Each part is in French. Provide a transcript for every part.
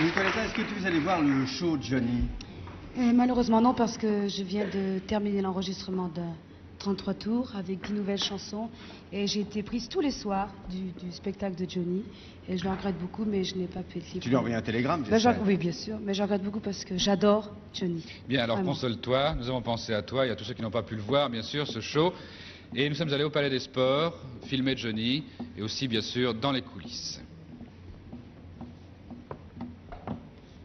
Nicoletta, est-ce que tu veux aller voir le show de Johnny? Euh, malheureusement non, parce que je viens de terminer l'enregistrement de 33 tours avec 10 nouvelles chansons et j'ai été prise tous les soirs du, du spectacle de Johnny et je le regrette beaucoup, mais je n'ai pas pu être libre. Tu lui as envoyé un télégramme, Ben, j'en- Oui, bien sûr, mais je regrette beaucoup parce que j'adore Johnny. Bien, alors console-toi, nous avons pensé à toi et à tous ceux qui n'ont pas pu le voir, bien sûr, ce show. Et nous sommes allés au Palais des Sports, filmer Johnny, et aussi, bien sûr, dans les coulisses.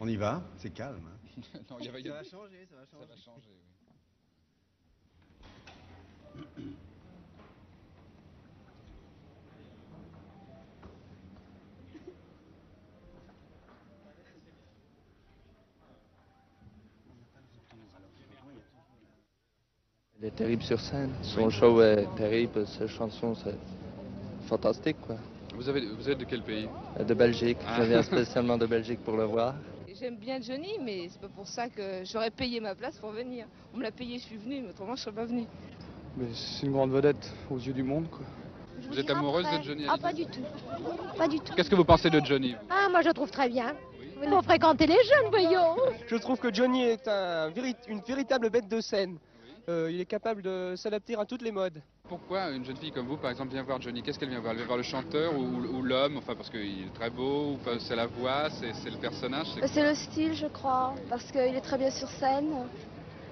On y va, c'est calme. hein. Non, il y a- il y a- changer, ça va Ça va changer, oui. Il est terrible sur scène. Son show est terrible, ses chansons, c'est fantastique, quoi. Vous, avez, vous êtes de quel pays? De Belgique, Ah. je viens spécialement de Belgique pour le voir. J'aime bien Johnny, mais c'est pas pour ça que j'aurais payé ma place pour venir. On me l'a payé, je suis venue, mais autrement je serais pas venue. Mais c'est une grande vedette aux yeux du monde, quoi. Vous êtes amoureuse de Johnny Ah, pas du tout. Pas du tout. Qu'est-ce que vous pensez de Johnny? Ah, moi, je le trouve très bien. Il faut fréquenter les jeunes, voyons. Je trouve que Johnny est un une véritable bête de scène. Euh, il est capable de s'adapter à toutes les modes. Pourquoi une jeune fille comme vous, par exemple, vient voir Johnny? Qu'est-ce qu'elle vient voir? Elle vient voir le chanteur ou, ou l'homme? Enfin, parce qu'il est très beau, ou c'est la voix, c'est le personnage c'est- le style, je crois, parce qu'il est très bien sur scène.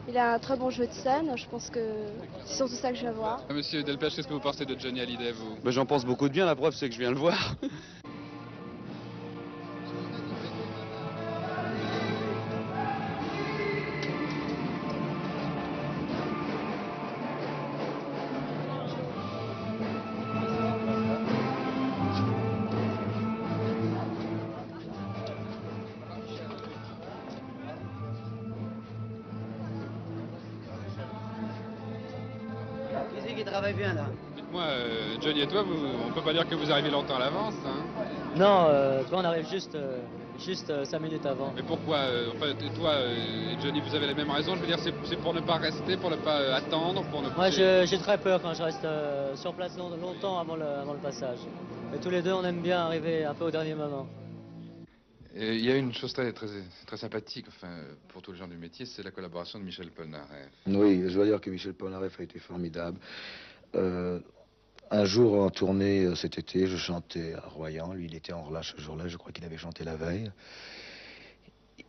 Il a un très bon jeu de scène. Je pense que c'est surtout ça que je vais voir. Ah, Monsieur Delpech, qu'est-ce que vous pensez de Johnny Hallyday, vous? Ben, J'en pense beaucoup de bien, la preuve c'est que je viens le voir. travaille bien là Dites-moi, euh, Johnny et toi, vous, on peut pas dire que vous arrivez longtemps à l'avance, hein Non, euh, toi on arrive juste, euh, juste 5 minutes avant. Mais pourquoi euh, enfin, Toi euh, et Johnny, vous avez la même raison Je veux dire, c'est pour ne pas rester, pour ne pas euh, attendre, pour ne Moi j'ai très peur quand je reste euh, sur place long- longtemps avant le, avant le passage. Et tous les deux on aime bien arriver un peu au dernier moment. Il y a une chose très, très, très sympathique, enfin, pour tous les gens du métier, c'est la collaboration de Michel Polnareff. Oui, je dois dire que Michel Polnareff a été formidable. Euh, un jour en tournée euh, cet été, je chantais à Royan. Lui, il était en relâche ce jour-là. Je crois qu'il avait chanté la veille.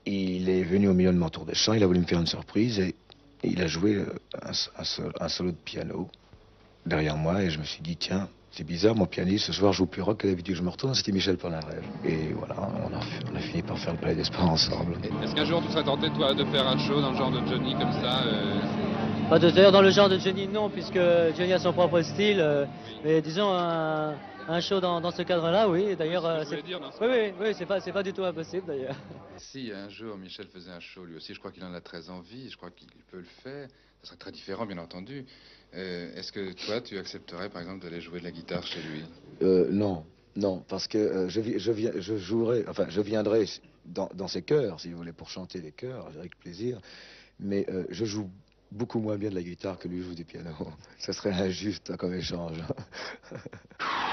Il est venu au milieu de mon tour de chant. Il a voulu me faire une surprise et il a joué euh, un solo de piano derrière moi. Et je me suis dit, tiens, c'est bizarre, mon pianiste ce soir joue plus rock que d'habitude. Je me retourne, c'était Michel Polnareff. Et voilà, on a, on a fini par faire le Palais des Sports ensemble. Est-ce qu'un jour tu serais tenté, toi, de faire un show dans le genre de Johnny comme ça euh, Pas de d'ailleurs dans le genre de Johnny non, puisque Johnny a son propre style. euh, mais disons un, un show dans, dans ce cadre-là, oui. D'ailleurs, euh, c'est oui, oui, oui, c'est pas, c'est pas du tout impossible d'ailleurs. Si un jour Michel faisait un show lui aussi, je crois qu'il en a très envie, je crois qu'il peut le faire. Ça serait très différent, bien entendu. Euh, Est-ce que toi, tu accepterais, par exemple, d'aller jouer de la guitare chez lui? Euh, non, non, parce que euh, je, vi- je, viens, je jouerai, enfin, je viendrai dans, dans ses chœurs, si vous voulez, pour chanter les chœurs, avec plaisir. Mais euh, je joue beaucoup moins bien de la guitare que lui joue du piano. Ce serait injuste hein, comme échange.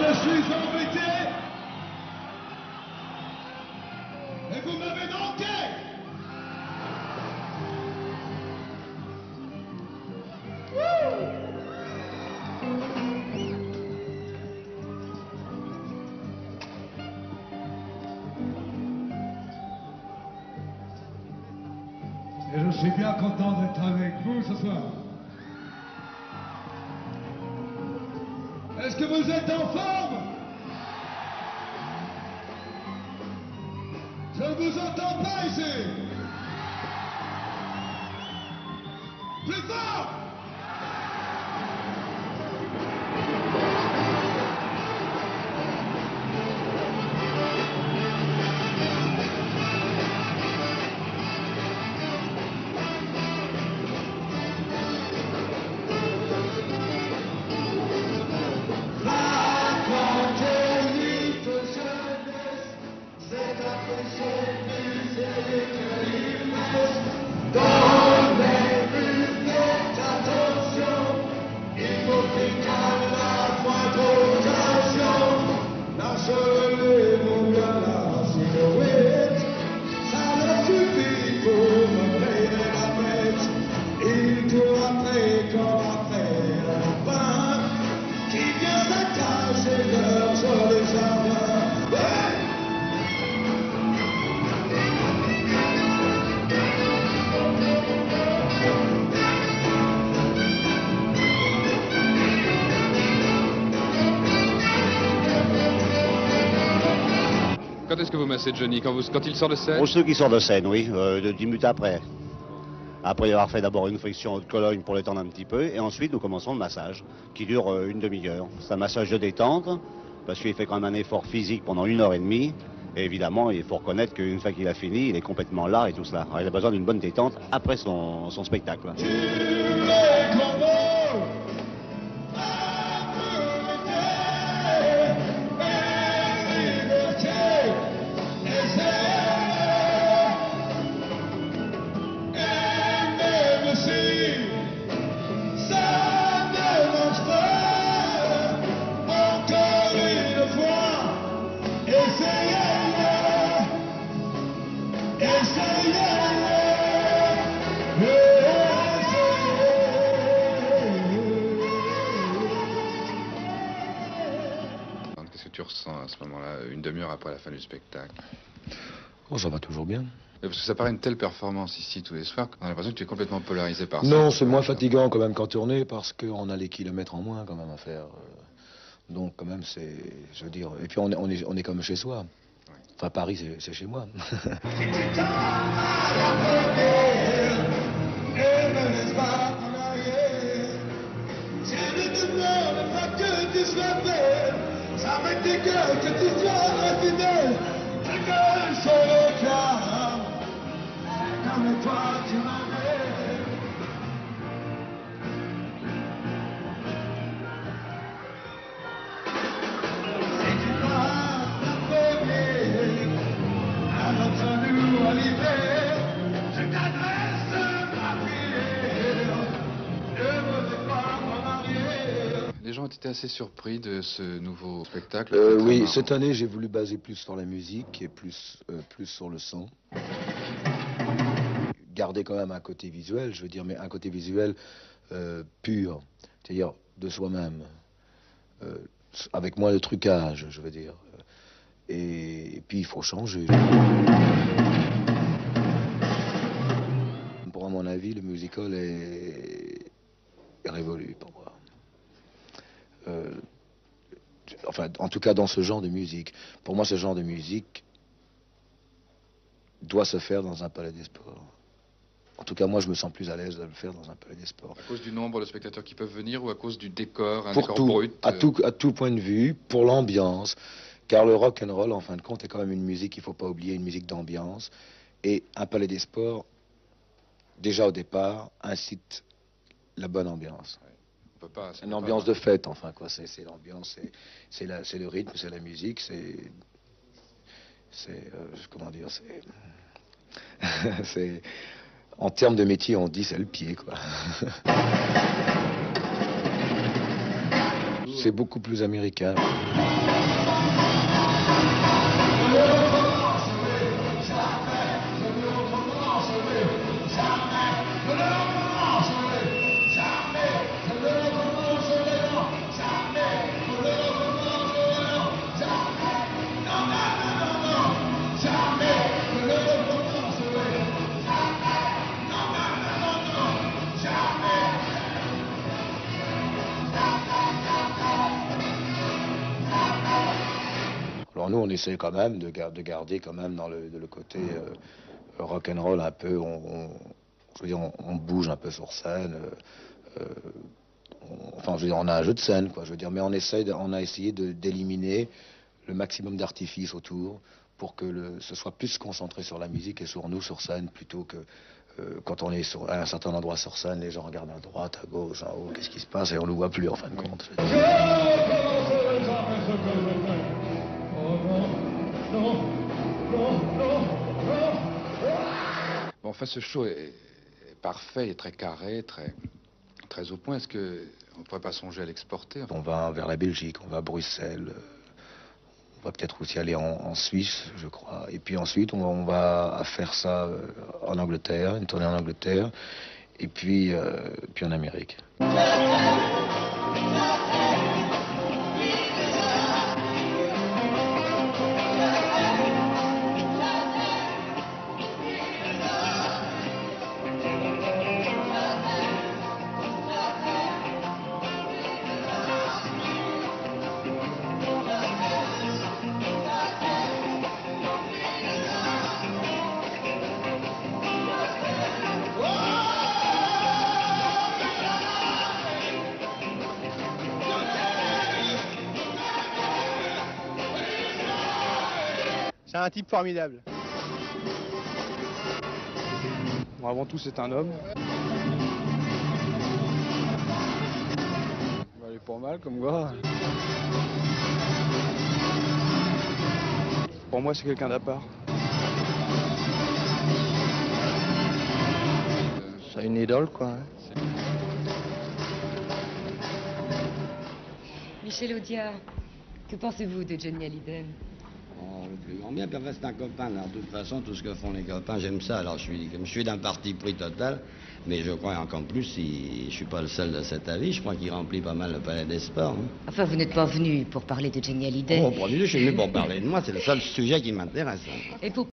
Je suis embêté. Et vous m'avez manqué. Et je suis bien content d'être avec que vous êtes en forme Je ne vous entends pas ici. Plus fort est-ce que vous massez Johnny quand, vous, quand il sort de scène Pour ceux qui sortent de scène, oui, euh, de 10 minutes après. Après avoir fait d'abord une friction de Cologne pour l'étendre un petit peu, et ensuite nous commençons le massage, qui dure euh, une demi-heure. C'est un massage de détente, parce qu'il fait quand même un effort physique pendant une heure et demie, et évidemment, il faut reconnaître qu'une fois qu'il a fini, il est complètement là et tout cela. Alors, il a besoin d'une bonne détente après son, son spectacle. Ce moment-là, une demi-heure après la fin du spectacle Oh, ça va toujours bien. Parce que ça paraît une telle performance ici tous les soirs qu'on a l'impression que tu es complètement polarisé par ça. Non, c'est moins fatigant quand même qu'en tournée parce qu'on a les kilomètres en moins quand même à faire. euh. Donc quand même c'est, je veux dire, et puis on est, on est, on est comme chez soi. Enfin Paris c'est- c'est chez moi. Ça été assez surpris de ce nouveau spectacle. Euh, oui, marrant. cette année j'ai voulu baser plus sur la musique et plus, euh, plus sur le son. Garder quand même un côté visuel, je veux dire, mais un côté visuel euh, pur, c'est-à-dire de soi-même, avec moins de trucage, je veux dire. Et, et puis il faut changer. Pour mon avis, le musical est, est révolu pour moi. Euh, enfin, en tout cas dans ce genre de musique. Pour moi, ce genre de musique doit se faire dans un palais des sports. En tout cas, moi, je me sens plus à l'aise de le faire dans un palais des sports. À cause du nombre de spectateurs qui peuvent venir ou à cause du décor, un Pour décor tout, brut à euh, tout, à tout point de vue, pour l'ambiance, car le rock and roll, en fin de compte, est quand même une musique, il faut pas oublier, une musique d'ambiance. Et un palais des sports, déjà au départ, incite la bonne ambiance. Peut pas- Une ambiance de fête, enfin, quoi. C'est l'ambiance, c'est- la- le rythme, c'est la musique, c'est. C'est. euh, comment dire, c'est. c'est. En termes de métier, on dit c'est le pied, quoi. c'est beaucoup plus américain. On essaie quand même de, gar- de garder quand même dans le, de le côté euh, rock and roll un peu. On, on- je veux dire, on, on bouge un peu sur scène. euh, euh, on- enfin, je veux dire, on a un jeu de scène, quoi. Je veux dire, mais on essaie, de- on a essayé d'éliminer le maximum d'artifices autour pour que le, ce soit plus concentré sur la musique et sur nous sur scène plutôt que euh, quand on est sur, à un certain endroit sur scène, les gens regardent à droite, à gauche, en haut, qu'est-ce qui se passe et on ne voit plus en fin de compte. Enfin, ce show est, parfait, est très carré, très, très au point. Est-ce que on pourrait pas songer à l'exporter On va vers la Belgique, on va à Bruxelles, euh, on va peut-être aussi aller en, Suisse, je crois. Et puis ensuite, on, on va faire ça euh, en Angleterre, une tournée en Angleterre, et puis, euh, puis en Amérique. Un type formidable. Bon, avant tout, c'est un homme. Bah, il est pas mal comme gars. Pour moi, c'est quelqu'un d'à part. C'est une idole, quoi. hein. Michel Audiard, que pensez-vous de Johnny Hallyday? Grand bien, puis enfin, c'est un copain. Alors, de toute façon, tout ce que font les copains, j'aime ça. Alors, je suis, comme je suis d'un parti pris total, mais je crois qu'en plus, il- je suis pas le seul de cet avis. Je crois qu'il remplit pas mal le palais des sports. hein. Enfin, vous n'êtes pas venu pour parler de Johnny Hallyday. Oh, pour je suis venu pour parler de moi. C'est le seul sujet qui m'intéresse. hein.